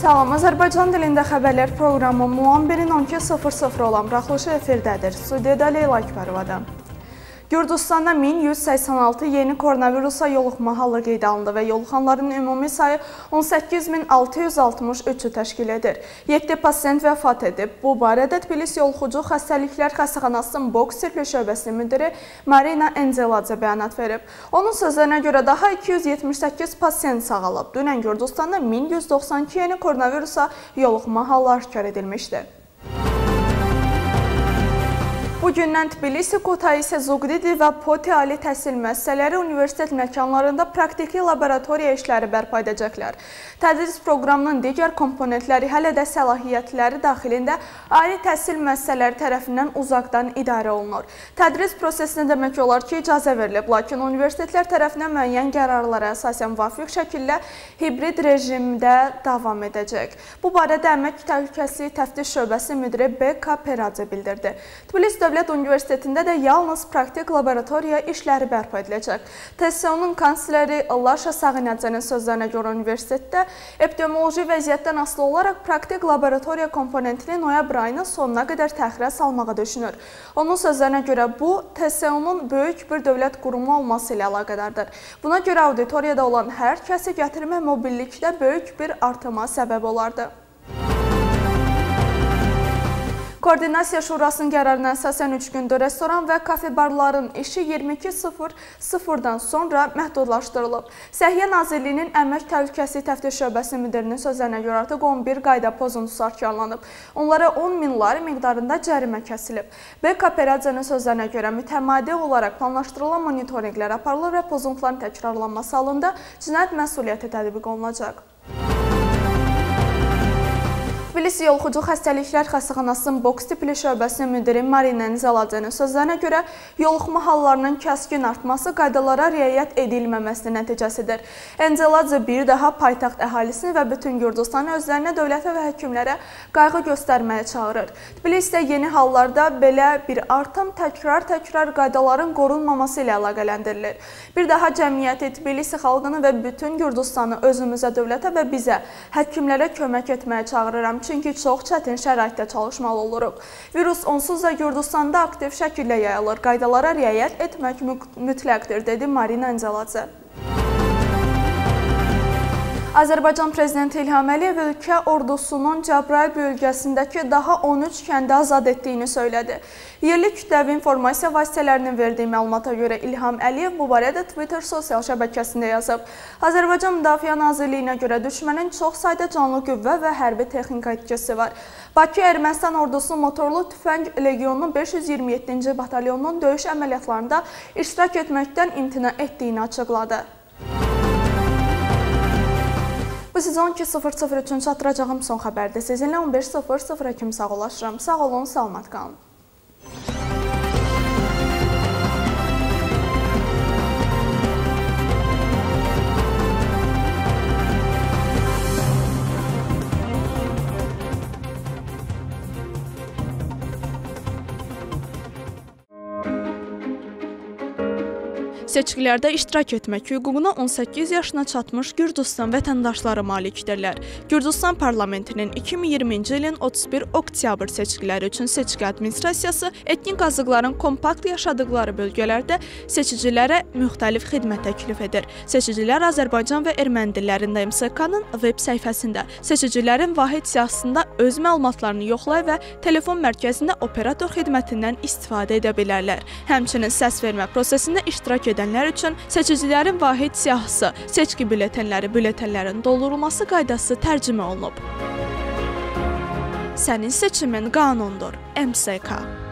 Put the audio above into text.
Salam, Azərbaycan dilində xəbərlər proqramı Muambirin 12.00 olan buraxılışı efirdədir. Studiyada Leyla Akbarovadan. Gürcüstanda 1186 yeni koronavirusa yoluxma halı qeydə alındı və yoluxanların ümumi sayı 18663-ü təşkil edir. 7 pasiyent vəfat edib. Bu barədə Tbilisi yoluxucu xəstəliklər xəstəxanasının boks sirkli şöbəsinin müdiri Marina Enzeladze bəyanat verib. Onun sözlərinə görə daha 278 pasiyent sağalıb. Dünən Gürcüstanda 1192 yeni koronavirusa yoluxma halı aşkar edilmişdir. Bugündən Tbilisi, Kutaisi, Zuqdidi və Poti ali təhsil müəssisələri universitet məkanlarında praktiki laboratoriya işləri bərpa edəcəklər. Tədris proqramının digər komponentləri hələ də səlahiyyətləri daxilində ali təhsil müəssisələri tərəfindən uzaqdan idarə olunur. Tədris prosesinə demək olar ki, icazə verilib, lakin universitetlər tərəfindən müəyyən qərarlara əsasən vafiq şəkildə hibrid rejimdə davam edəcək. Bu barədə Əmək Təhlükəsizliyi Təftiş Şöbəsi müdiri B.K. Peradze bildirdi. Tbilisi Dövlət Universitetində də yalnız praktik laboratoriya işləri bərpa ediləcək. TSU-nun kansleri Laşa Sağinədzənin sözlərinə görə universitetdə epidemioloji vəziyyətdən asılı olaraq praktik laboratoriya komponentini noyabr ayının sonuna qədər təxirə salmağı düşünür. Onun sözlərinə görə bu, TSU-nun böyük bir dövlət qurumu olması ilə əlaqədardır. Buna görə auditoriyada olan hər kəsi gətirmək mobillikdə böyük bir artıma səbəb olardı. Koordinasiya Şurasının qərarına əsasən 3 gündür restoran və kafe barların işi 22.00-dan sonra məhdudlaşdırılıb. Səhiyyə Nazirliyinin Əmək Təhlükəsizliyi Təftiş Şöbəsinin müdirinin sözlərinə görə artıq 11 qayda pozuntusu aşkarlanıb. Onlara 10 min lari miqdarında cərimə kəsilib. B Kooperasiyanın sözlərinə görə mütəmadi olaraq planlaşdırılan monitorinqlər aparılır və pozuntuların təkrarlanması halında cinayət məsuliyyəti tətbiq olunacaq. Tbilisi Yoluxucu Xəstəliklər Xəstəxanasının boks tipli şöbəsinin müdiri Marina Nizaladzənin sözlərinə görə yoluxma hallarının kəskin artması qaydalara riayət edilməməsinin nəticəsidir. Enzeladze bir daha paytaxt əhalisini və bütün Gürcüstanı özlərinə, dövlətə və həkimlərə qayğı göstərməyə çağırır. Tbilisidə yeni hallarda belə bir artım təkrar-təkrar qaydaların qorunmaması ilə əlaqələndirilir. Bir daha cəmiyyəti, Tbilisi xalqını və bütün Gürcüstanı özümüzə, dövlətə və bizə, həkimlərə kömək etməyə çağırıram çünki çox çətin şəraitdə çalışmalı oluruq. Virus onsuz da Gürcüstanda aktiv şəkildə yayılır. Qaydalara riayət etmək mütləqdir, dedi Marina Enzeladze. Azərbaycan Prezidenti İlham Əliyev ölkə ordusunun Cəbrayıl bölgəsindəki daha 13 kəndi azad etdiyini söylədi. Yerli kütləvi informasiya vasitələrinin verdiyi məlumata görə İlham Əliyev bu barədə Twitter sosial şəbəkəsində yazıb. Azərbaycan Müdafiə Nazirliyinə görə düşmənin çox sayda canlı qüvvə və hərbi texnika itkisi var. Bakı Ermənistan ordusunun motorlu tüfəng legionunun 527-ci batalyonunun döyüş əməliyyatlarında iştirak etməkdən imtina etdiyini açıqladı. Sizə 12.00 üçün çatdıracağım son xəbərdir. Sizinlə 15.00 kimi sağolaşıram. Sağ olun, salamat qalın. Seçkilərdə iştirak etmək hüququna 18 yaşına çatmış Gürcüstan vətəndaşları malikdirlər. Gürcüstan parlamentinin 2020-ci ilin 31 oktyabr seçkiləri üçün seçki administrasiyası etnik azıqların kompakt yaşadıkları bölgələrdə seçicilərə müxtəlif xidmət təklif edir. Seçicilər Azərbaycan və erməni dillərində MSK-nın veb səhifəsində, seçicilərin vahid siyahısında öz məlumatlarını yoxlaya və telefon mərkəzində operator xidmətindən istifadə edə bilərlər. Həmçinin səs vermə prosesində iştirak edə edənlər üçün seçicilərin vahid siyahısı, seçki bülletenləri, bülletenlərin doldurulması qaydası tərcümə olunub. Sənin seçimin qanundur. MSK